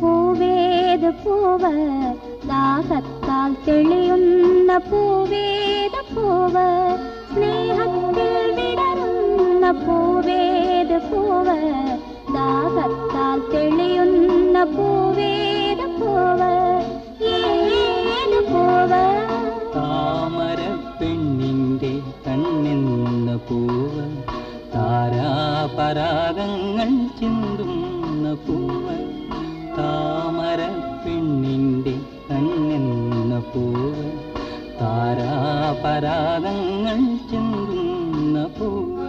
പൂവേത് പൂവ് ദാഹത്താൽ തെളിയുന്ന പൂവേത് പൂവ് സ്നേഹത്തിൽ വിടരുന്ന പൂവേത് പൂവ് ദാഹത്താൽ തെളിയുന്ന പൂവേത് പൂവ് ഏത് പൂവ്? താമര പെണ്ണിന്റെ കണ്ണെന്ന പൂവ് താരാപരാഗങ്ങൾ ചിന്തുന്ന പൂവ്. താരാപരാഗങ്ങൾ ചെന്തുന്ന പൂവ്.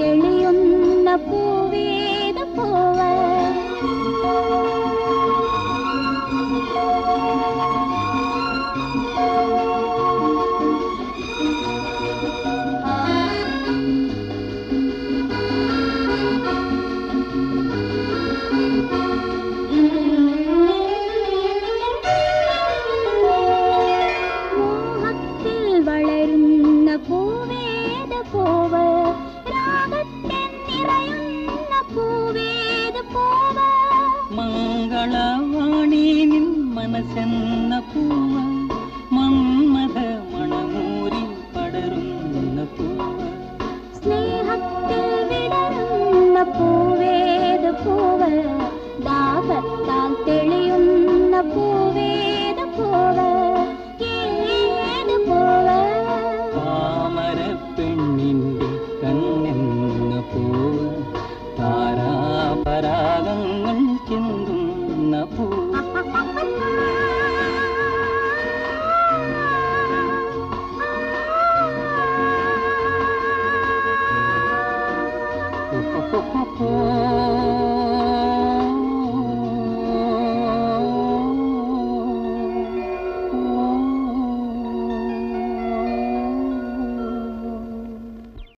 തെളിയുന്ന പൂവേത് പൂവ് മോഹത്തിൽ വളരുന്ന മനസ്സെന്ന പൂവ മന്മത മണമൂരി പടരുന്ന പൂവ. സ്നേഹത്തിൽ വിടരുന്ന പൂവേത പൂവ ദാഹത്താൽ തെളിയുന്ന പൂവേത പൂവ. ഏത് പൂവ? താമര കണ്ണെന്ന പൂവ താരാപരാഗങ്ങൾ ചിന്തുന്ന പൂവ. aku